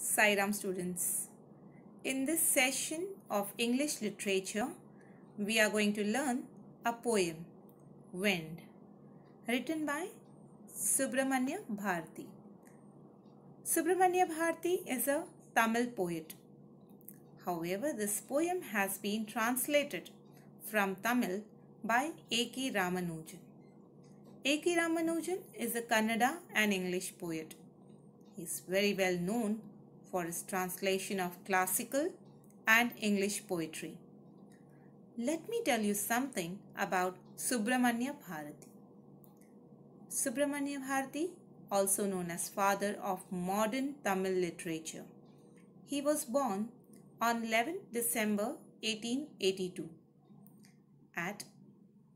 Sairam students. In this session of English literature, we are going to learn a poem, Wind, written by Subramanya Bharati. Subramanya Bharati is a Tamil poet. However, this poem has been translated from Tamil by A.K. Ramanujan. A.K. Ramanujan is a Kannada and English poet. He is very well known for his translation of classical and English poetry. Let me tell you something about Subramanya Bharati. Subramanya Bharati, also known as father of modern Tamil literature. He was born on 11 December 1882 at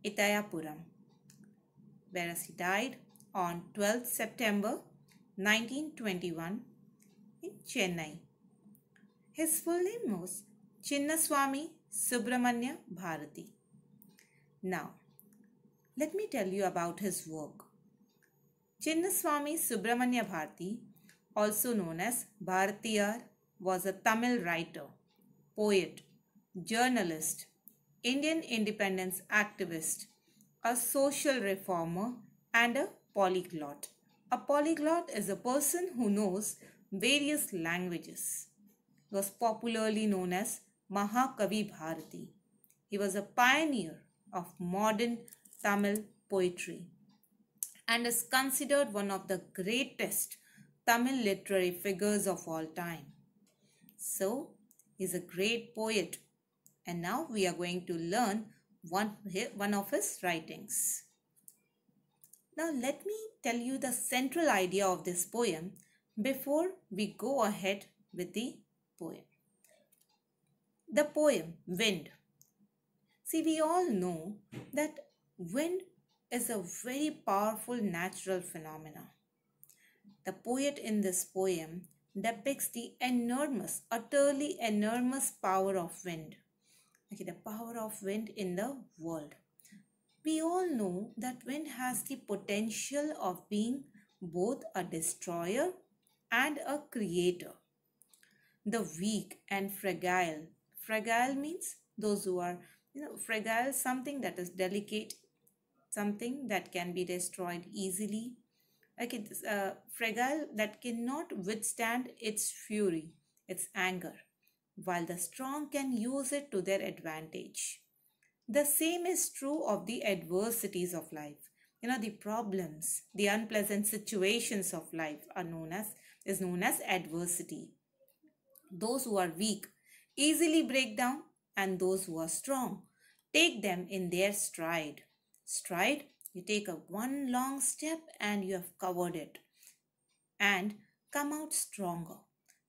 Ettayapuram, whereas he died on 12 September 1921 in Chennai. His full name was Chinnaswamy Subramanya Bharati. Now, let me tell you about his work. Chinnaswamy Subramanya Bharati, also known as Bharatiyar, was a Tamil writer, poet, journalist, Indian independence activist, a social reformer, and a polyglot. A polyglot is a person who knows various languages. He was popularly known as Mahakavi Bharati. He was a pioneer of modern Tamil poetry and is considered one of the greatest Tamil literary figures of all time. So, he is a great poet and now we are going to learn one, one of his writings. Now let me tell you the central idea of this poem before we go ahead with the poem. The poem Wind. See, we all know that wind is a very powerful natural phenomena. The poet in this poem depicts the enormous, utterly enormous power of wind. Okay, the power of wind in the world. We all know that wind has the potential of being both a destroyer and a creator. The weak and fragile. Fragile means those who are, you know, fragile, something that is delicate, something that can be destroyed easily. Okay, uh, fragile that cannot withstand its fury, its anger, while the strong can use it to their advantage. The same is true of the adversities of life. You know, the problems, the unpleasant situations of life are known as is known as adversity. Those who are weak easily break down and those who are strong take them in their stride. Stride, you take a one long step and you have covered it and come out stronger.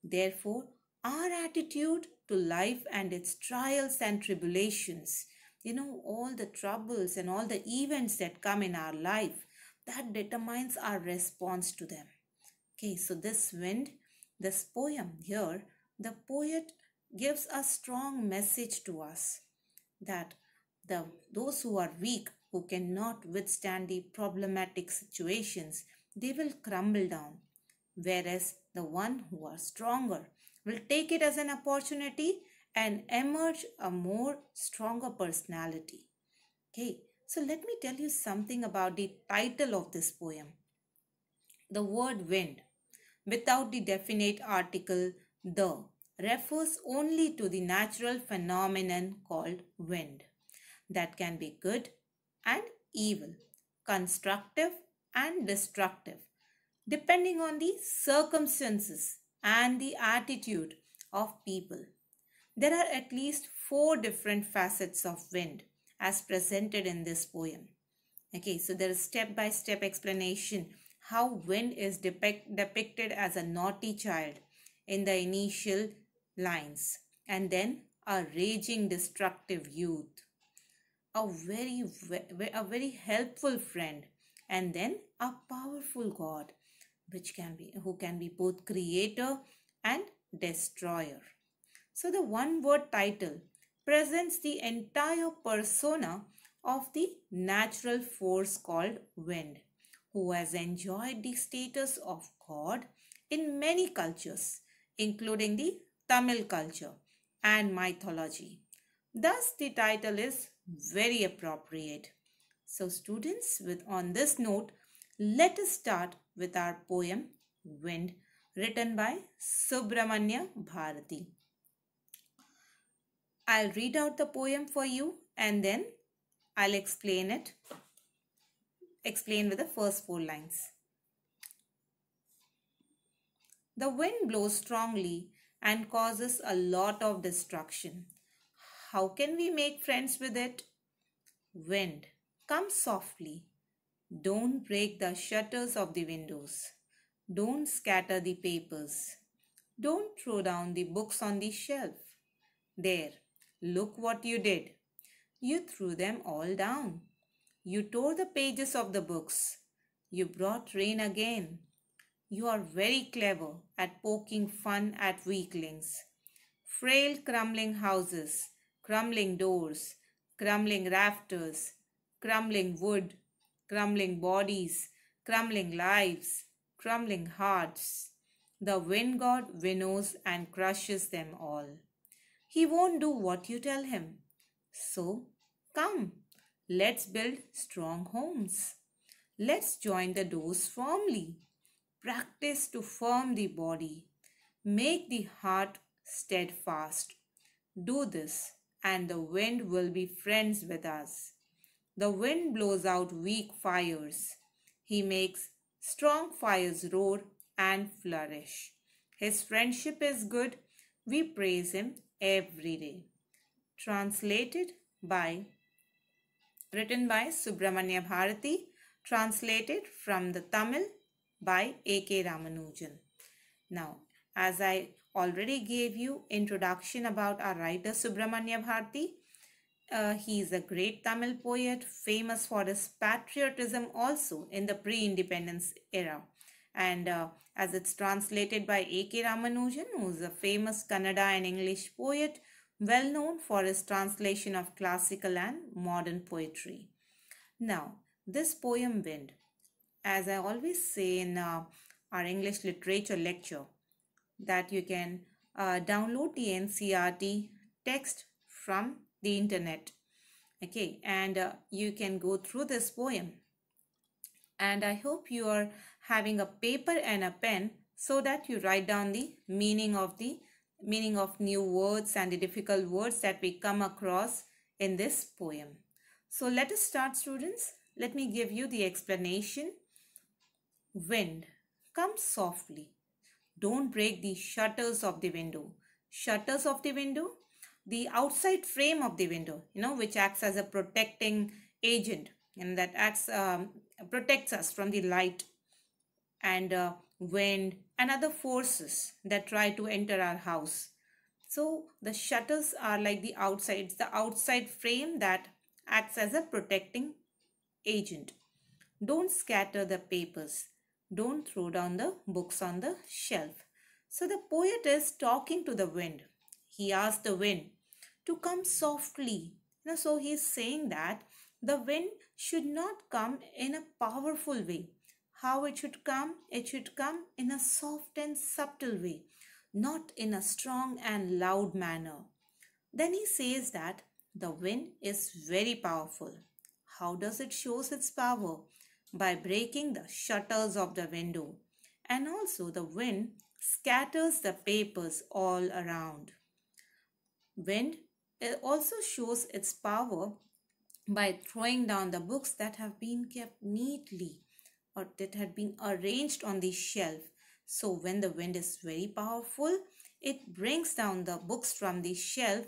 Therefore, our attitude to life and its trials and tribulations you know all the troubles and all the events that come in our life that determines our response to them okay so this wind this poem here the poet gives a strong message to us that the those who are weak who cannot withstand the problematic situations they will crumble down whereas the one who are stronger will take it as an opportunity and emerge a more stronger personality. Okay, so let me tell you something about the title of this poem. The word wind, without the definite article the, refers only to the natural phenomenon called wind that can be good and evil, constructive and destructive, depending on the circumstances and the attitude of people. There are at least four different facets of wind as presented in this poem. Okay, so there is step by step explanation how wind is depict, depicted as a naughty child in the initial lines and then a raging destructive youth. A very a very helpful friend and then a powerful god which can be who can be both creator and destroyer. So the one word title presents the entire persona of the natural force called wind, who has enjoyed the status of God in many cultures, including the Tamil culture and mythology. Thus, the title is very appropriate. So, students, with on this note, let us start with our poem Wind, written by Subramanya Bharati. I'll read out the poem for you and then I'll explain it. Explain with the first four lines. The wind blows strongly and causes a lot of destruction. How can we make friends with it? Wind, come softly. Don't break the shutters of the windows. Don't scatter the papers. Don't throw down the books on the shelf. There, look what you did. You threw them all down. You tore the pages of the books. You brought rain again. You are very clever at poking fun at weaklings. Frail crumbling houses, crumbling doors, crumbling rafters, crumbling wood, crumbling bodies, crumbling lives, crumbling hearts. The wind god winnows and crushes them all. He won't do what you tell him. So Come, let's build strong homes. Let's join the doors firmly. Practice to firm the body. Make the heart steadfast. Do this, and the wind will be friends with us. The wind blows out weak fires. He makes strong fires roar and flourish. His friendship is good. We praise him every day. Translated by written by Subramanya Bharati, translated from the Tamil by A.K. Ramanujan. Now, as I already gave you introduction about our writer Subramanya Bharati, uh, he is a great Tamil poet, famous for his patriotism also in the pre-independence era. And uh, as it's translated by A.K. Ramanujan, who is a famous Kannada and English poet, well known for his translation of classical and modern poetry. Now, this poem Wind, as I always say in uh, our English literature lecture, that you can uh, download the NCERT text from the internet. Okay, and uh, you can go through this poem. And I hope you are having a paper and a pen so that you write down the meaning of the meaning of new words and the difficult words that we come across in this poem. So let us start students. Let me give you the explanation. Wind, come softly. Don't break the shutters of the window. Shutters of the window, the outside frame of the window, you know, which acts as a protecting agent and that acts um, protects us from the light and uh, wind, and other forces that try to enter our house. So the shutters are like the outside, the outside frame that acts as a protecting agent. Don't scatter the papers. Don't throw down the books on the shelf. So the poet is talking to the wind. He asked the wind to come softly. So he's saying that the wind should not come in a powerful way how it should come? It should come in a soft and subtle way, not in a strong and loud manner. Then he says that the wind is very powerful. How does it shows its power? By breaking the shutters of the window. And also the wind scatters the papers all around. Wind also shows its power by throwing down the books that have been kept neatly or that had been arranged on the shelf. So when the wind is very powerful, it brings down the books from the shelf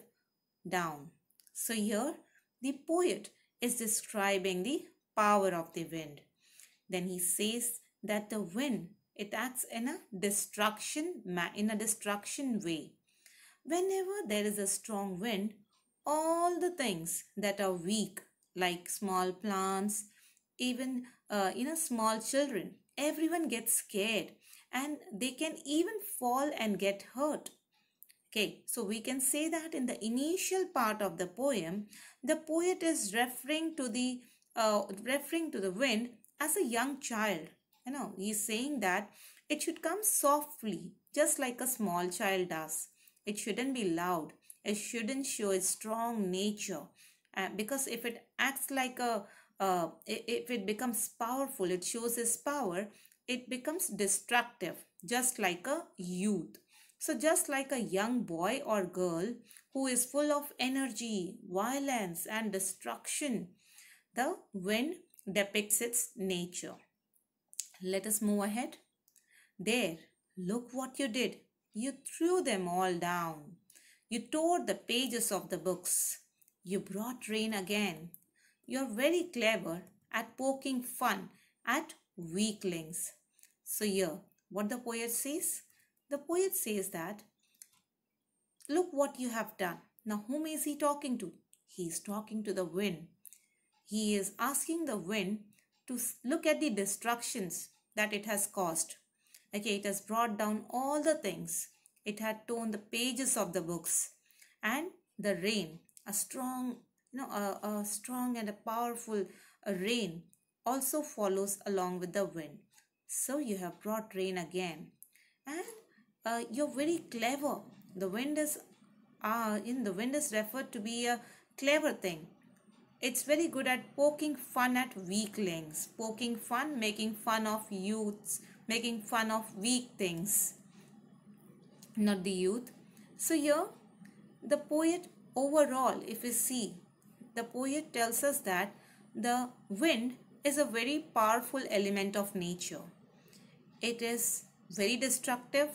down. So here the poet is describing the power of the wind. Then he says that the wind it acts in a destruction in a destruction way. Whenever there is a strong wind, all the things that are weak like small plants, even uh, you know small children everyone gets scared and they can even fall and get hurt okay so we can say that in the initial part of the poem the poet is referring to the uh, referring to the wind as a young child you know he's saying that it should come softly just like a small child does. It shouldn't be loud. It shouldn't show its strong nature. Uh, because if it acts like a, uh, if it becomes powerful, it shows its power, it becomes destructive, just like a youth. So just like a young boy or girl who is full of energy, violence and destruction, the wind depicts its nature. Let us move ahead. There, look what you did. You threw them all down. You tore the pages of the books. You brought rain again. You're very clever at poking fun at weaklings. So here, what the poet says? The poet says that, look what you have done. Now, whom is he talking to? He is talking to the wind. He is asking the wind to look at the destructions that it has caused. Okay, it has brought down all the things. It had torn the pages of the books. And the rain, a strong, you know, a, a strong and a powerful rain also follows along with the wind. So you have brought rain again. And uh, you're very clever. The wind is uh, in the wind is referred to be a clever thing. It's very good at poking fun at weaklings, poking fun, making fun of youths, making fun of weak things, not the youth. So here, the poet overall, if we see, the poet tells us that the wind is a very powerful element of nature. It is very destructive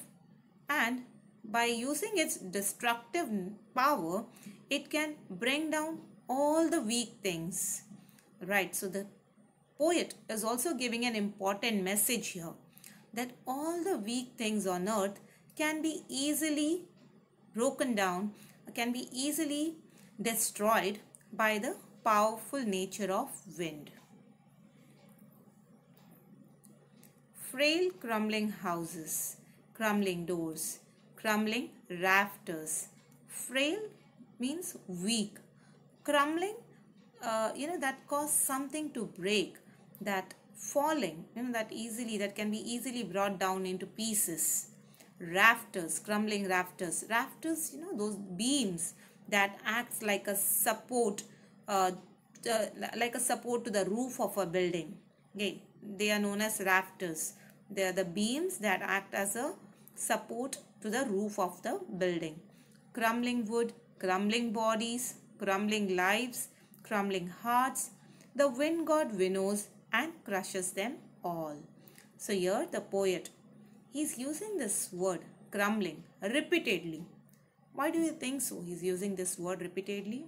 and by using its destructive power, it can bring down all the weak things. Right, so the poet is also giving an important message here that all the weak things on earth can be easily broken down, can be easily destroyed by the powerful nature of wind. Frail crumbling houses, crumbling doors, crumbling rafters. Frail means weak. Crumbling, uh, you know, that cause something to break, that falling, you know, that easily, that can be easily brought down into pieces. Rafters, crumbling rafters. Rafters, you know, those beams that acts like a support, uh, uh, like a support to the roof of a building. Okay, they are known as rafters. They are the beams that act as a support to the roof of the building. Crumbling wood, crumbling bodies, crumbling lives, crumbling hearts. The wind god winnows and crushes them all. So here the poet, he is using this word crumbling repeatedly. Why do you think so? He's using this word repeatedly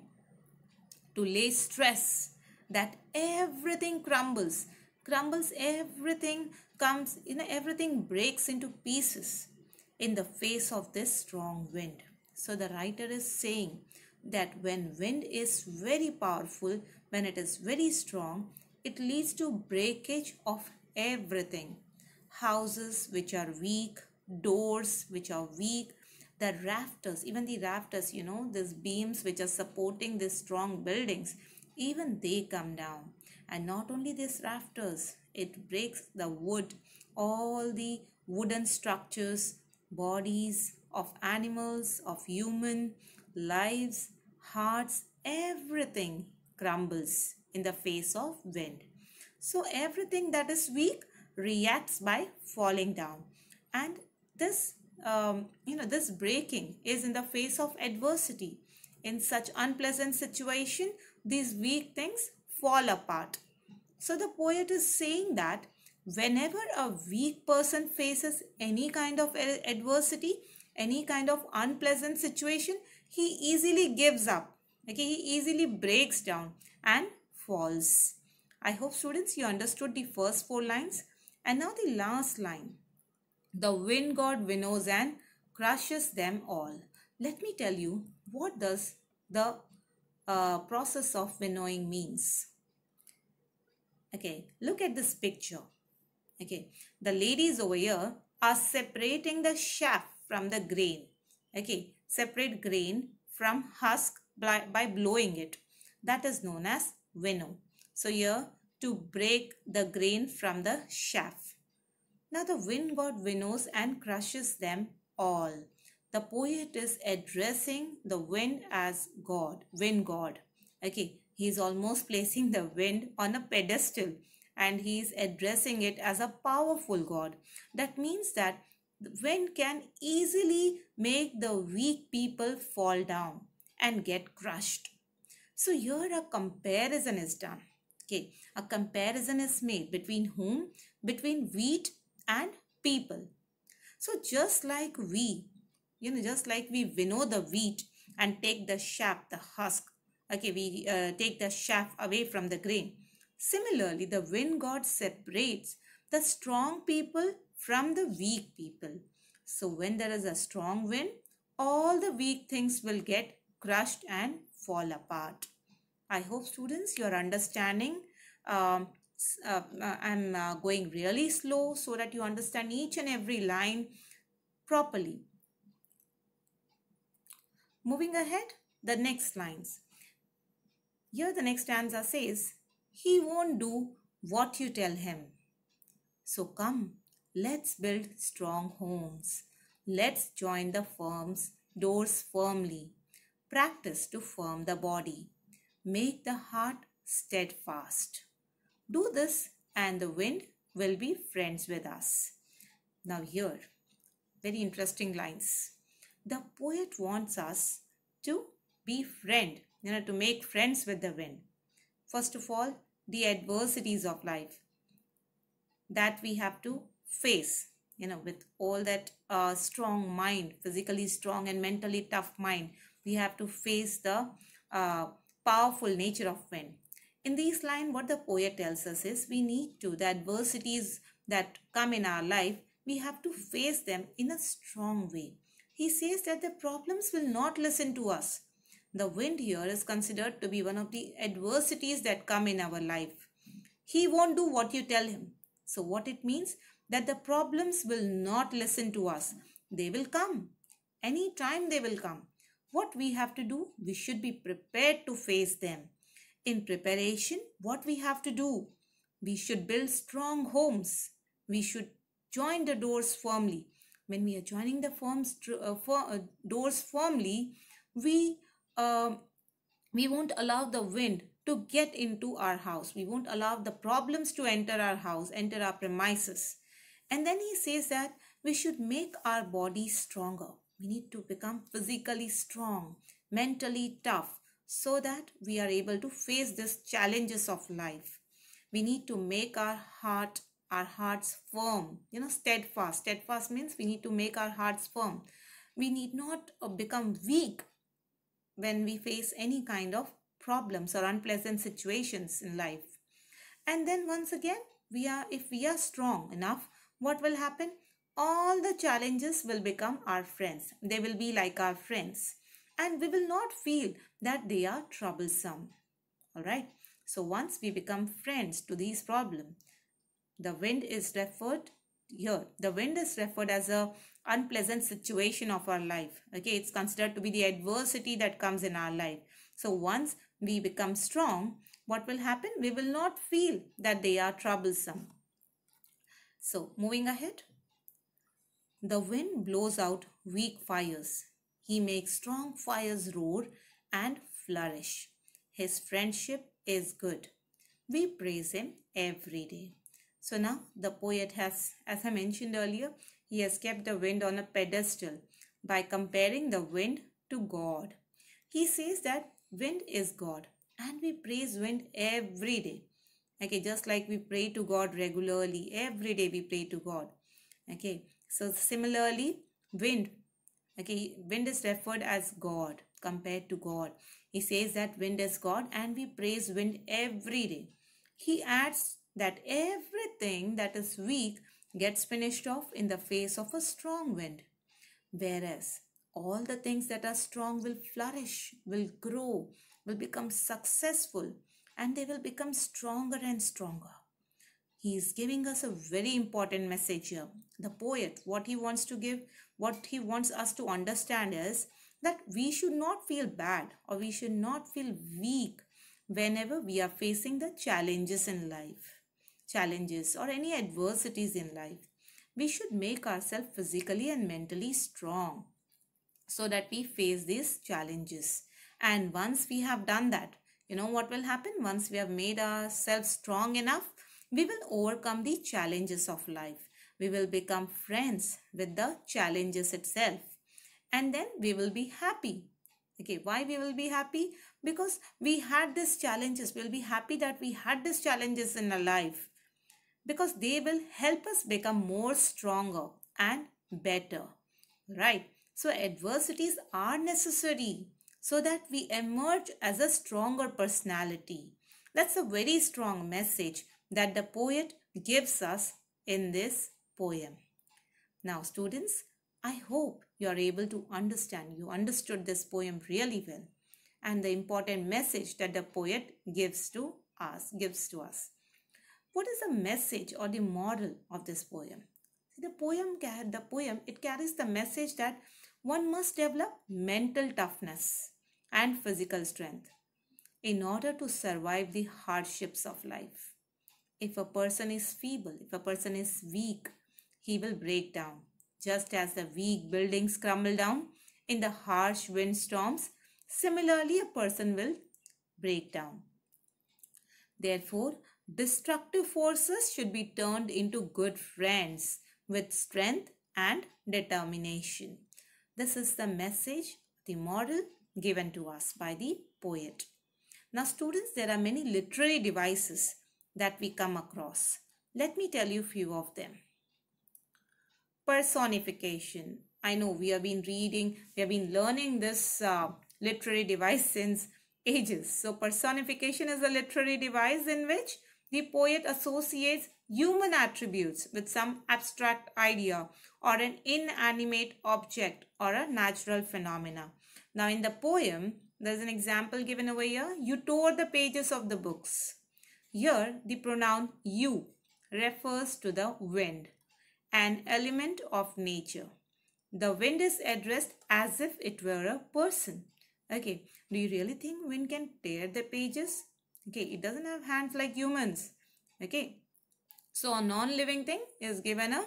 to lay stress that everything crumbles, crumbles everything comes, you know, everything breaks into pieces in the face of this strong wind. So the writer is saying that when wind is very powerful, when it is very strong, it leads to breakage of everything. Houses which are weak, doors which are weak, the rafters, even the rafters, you know, these beams which are supporting these strong buildings, even they come down. And not only these rafters, it breaks the wood, all the wooden structures, bodies of animals, of human lives, hearts, everything crumbles in the face of wind. So everything that is weak reacts by falling down. And this, um, you know, this breaking is in the face of adversity. In such unpleasant situation, these weak things fall apart. So the poet is saying that whenever a weak person faces any kind of adversity, any kind of unpleasant situation, he easily gives up. Okay, he easily breaks down and falls. I hope students you understood the first four lines and now the last line. The wind god winnows and crushes them all. Let me tell you what does the uh, process of winnowing means. Okay, look at this picture. Okay, the ladies over here are separating the chaff from the grain. Okay, separate grain from husk by, by blowing it. That is known as winnow. So here to break the grain from the chaff. Now the wind god winnows and crushes them all. The poet is addressing the wind as God, wind God. Okay, he is almost placing the wind on a pedestal and he is addressing it as a powerful God. That means that the wind can easily make the weak people fall down and get crushed. So here a comparison is done. Okay, a comparison is made between whom? Between wheat and people. So just like we, you know, just like we winnow the wheat and take the chaff, the husk, okay, we uh, take the chaff away from the grain. Similarly, the wind god separates the strong people from the weak people. So when there is a strong wind, all the weak things will get crushed and fall apart. I hope students you are understanding. Um, uh, uh, I'm uh, going really slow so that you understand each and every line properly. Moving ahead, the next lines. Here the next stanza says, He won't do what you tell him. So come, let's build strong homes. Let's join the firm's doors firmly. Practice to firm the body. Make the heart steadfast. Do this and the wind will be friends with us. Now here, very interesting lines. The poet wants us to be friend, you know, to make friends with the wind. First of all, the adversities of life that we have to face, you know, with all that uh, strong mind, physically strong and mentally tough mind, we have to face the uh, powerful nature of wind. In this line, what the poet tells us is we need to, the adversities that come in our life, we have to face them in a strong way. He says that the problems will not listen to us. The wind here is considered to be one of the adversities that come in our life. He won't do what you tell him. So what it means? That the problems will not listen to us. They will come. Anytime they will come. What we have to do? We should be prepared to face them. In preparation, what we have to do? We should build strong homes. We should join the doors firmly. When we are joining the firms, uh, for, uh, doors firmly, we uh, we won't allow the wind to get into our house. We won't allow the problems to enter our house, enter our premises. And then he says that we should make our bodies stronger. We need to become physically strong, mentally tough, so that we are able to face these challenges of life. We need to make our heart our hearts firm you know steadfast. Steadfast means we need to make our hearts firm. We need not uh, become weak when we face any kind of problems or unpleasant situations in life. And then once again we are if we are strong enough what will happen? All the challenges will become our friends. They will be like our friends and we will not feel that they are troublesome all right so once we become friends to these problems the wind is referred here. The wind is referred as a unpleasant situation of our life. Okay, it's considered to be the adversity that comes in our life. So once we become strong, what will happen? We will not feel that they are troublesome. So moving ahead. The wind blows out weak fires. He makes strong fires roar and flourish. His friendship is good. We praise him every day. So now the poet has, as I mentioned earlier, he has kept the wind on a pedestal by comparing the wind to God. He says that wind is God and we praise wind every day. Okay, just like we pray to God regularly, every day we pray to God. Okay, so similarly, wind, okay, wind is referred as God compared to God. He says that wind is God and we praise wind every day. He adds that everything that is weak gets finished off in the face of a strong wind. Whereas all the things that are strong will flourish, will grow, will become successful, and they will become stronger and stronger. He is giving us a very important message here. The poet, what he wants to give, what he wants us to understand is that we should not feel bad or we should not feel weak whenever we are facing the challenges in life challenges or any adversities in life. we should make ourselves physically and mentally strong so that we face these challenges. And once we have done that, you know what will happen? Once we have made ourselves strong enough, we will overcome the challenges of life. We will become friends with the challenges itself. And then we will be happy. Okay, why we will be happy? Because we had these challenges. We'll be happy that we had these challenges in our life. Because they will help us become more stronger and better. Right? So adversities are necessary so that we emerge as a stronger personality. That's a very strong message that the poet gives us in this poem. Now students, I hope you are able to understand, you understood this poem really well and the important message that the poet gives to us, gives to us. What is the message or the moral of this poem? The poem, the poem, it carries the message that one must develop mental toughness and physical strength in order to survive the hardships of life. If a person is feeble, if a person is weak, he will break down. Just as the weak buildings crumble down in the harsh windstorms, similarly a person will break down. Therefore, destructive forces should be turned into good friends with strength and determination. This is the message, the moral given to us by the poet. Now students, there are many literary devices that we come across. Let me tell you a few of them. Personification. I know we have been reading, we have been learning this uh, literary device since ages. So personification is a literary device in which the poet associates human attributes with some abstract idea or an inanimate object or a natural phenomena. Now in the poem, there's an example given over here. You tore the pages of the books. Here, the pronoun you refers to the wind, an element of nature. The wind is addressed as if it were a person. Okay, do you really think wind can tear the pages? Okay, it doesn't have hands like humans. Okay, so a non-living thing is given a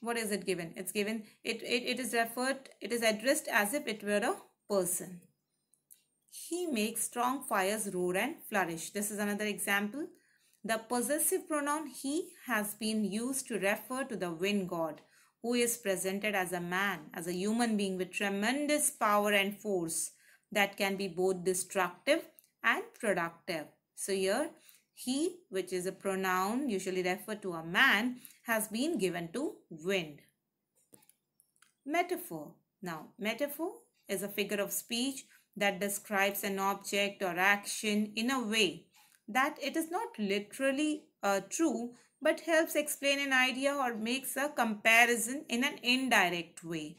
what is it given? It's given it, it it is referred it is addressed as if it were a person. He makes strong fires roar and flourish. This is another example. The possessive pronoun he has been used to refer to the wind god who is presented as a man, as a human being with tremendous power and force that can be both destructive and productive. So here he, which is a pronoun usually referred to a man, has been given to wind. Metaphor. Now, metaphor is a figure of speech that describes an object or action in a way that it is not literally uh, true but helps explain an idea or makes a comparison in an indirect way.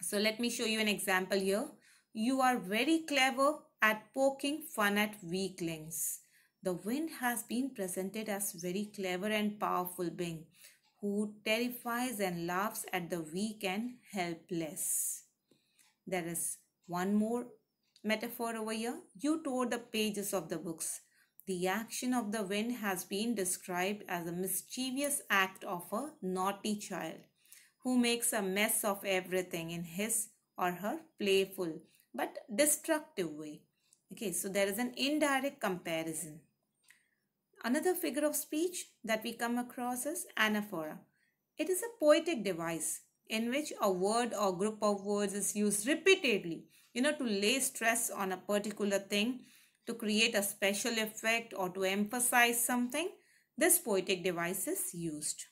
So let me show you an example here. You are very clever at poking fun at weaklings. The wind has been presented as very clever and powerful being who terrifies and laughs at the weak and helpless. There is one more metaphor over here. You tore the pages of the books. The action of the wind has been described as a mischievous act of a naughty child who makes a mess of everything in his or her playful but destructive way. Okay, so there is an indirect comparison. Another figure of speech that we come across is anaphora. It is a poetic device in which a word or group of words is used repeatedly, you know, to lay stress on a particular thing, to create a special effect or to emphasize something, this poetic device is used.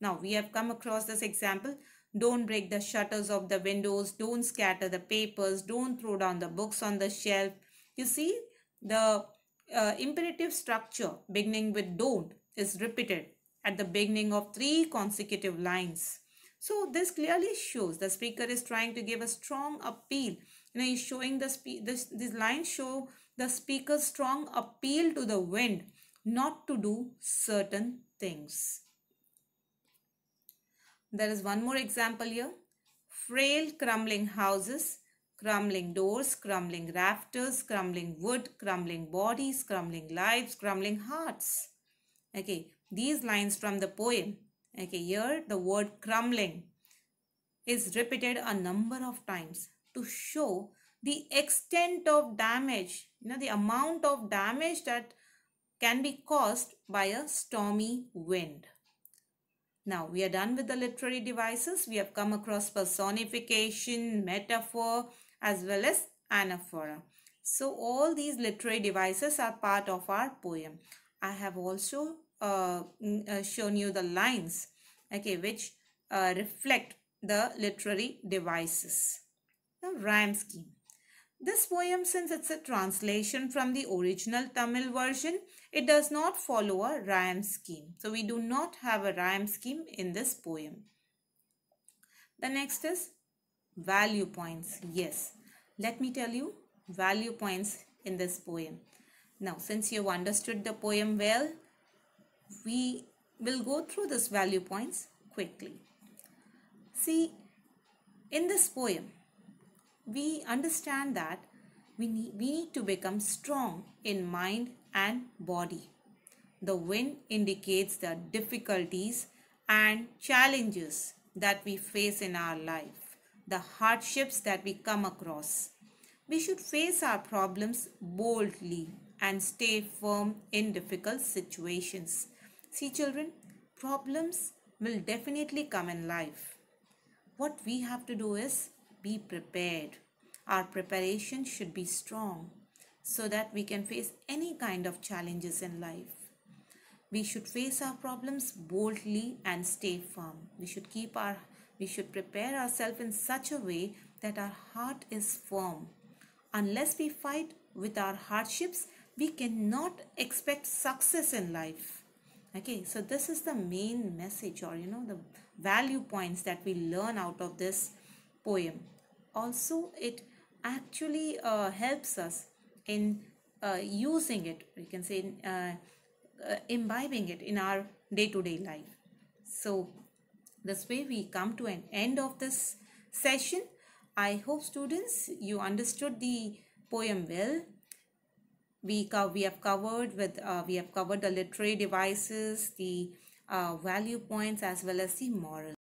Now, we have come across this example. Don't break the shutters of the windows. Don't scatter the papers. Don't throw down the books on the shelf. You see, the uh, imperative structure beginning with don't is repeated at the beginning of three consecutive lines. So this clearly shows the speaker is trying to give a strong appeal. You know, he's showing the this these lines show the speaker's strong appeal to the wind not to do certain things. There is one more example here. Frail crumbling houses, crumbling doors, crumbling rafters, crumbling wood, crumbling bodies, crumbling lives, crumbling hearts. Okay, these lines from the poem Okay, here the word crumbling is repeated a number of times to show the extent of damage, you know, the amount of damage that can be caused by a stormy wind. Now we are done with the literary devices. We have come across personification, metaphor as well as anaphora. So all these literary devices are part of our poem. I have also uh, uh, shown you the lines okay, which uh, reflect the literary devices. The rhyme scheme. This poem, since it's a translation from the original Tamil version, it does not follow a rhyme scheme. So we do not have a rhyme scheme in this poem. The next is value points. Yes, let me tell you value points in this poem. Now, since you've understood the poem well, we will go through this value points quickly. See, in this poem, we understand that we need, we need to become strong in mind and body. The wind indicates the difficulties and challenges that we face in our life, the hardships that we come across. We should face our problems boldly and stay firm in difficult situations. See, children, problems will definitely come in life. What we have to do is be prepared. Our preparation should be strong so that we can face any kind of challenges in life. We should face our problems boldly and stay firm. We should keep our we should prepare ourselves in such a way that our heart is firm. Unless we fight with our hardships, we cannot expect success in life. Okay, so this is the main message or you know the value points that we learn out of this poem. Also, it actually uh, helps us in uh, using it, we can say uh, uh, imbibing it in our day-to-day -day life. So this way we come to an end of this session. I hope students you understood the poem well. We, we have covered with uh, we have covered the literary devices, the uh, value points as well as the moral.